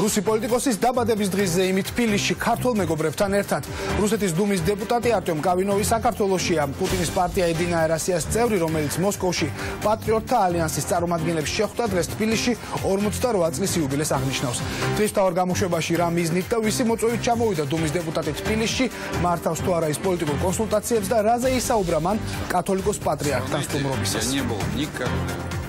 რუსი პოლიტიკოსის დაბადების დღეზე იმით თბილისში ქართულ მეგობრებთან ერთად. რუსეთის დუმის დეპუტატი არტემ კავინოვი საქართველოსია პუტინის პარტია ედინა ერასიას წევრი რომელიც მოსკოვში პატრიოტთა ალიანსის წარმომადგენლებს შეხვდა დღეს თბილისში 48 წლის იუბილეს აღნიშნავს. დღეს თავარ გამოშვებაში რა მიზნით და ვისი მოწვევით ჩამოვიდა დუმის დეპუტატი თბილისში მართავს თუ არა ის პოლიტიკურ კონსულტაციებს და რაზე ისაუბრა მან კათოლიკოს პატრიარქთან სტუმრობისას. Я не был никогда.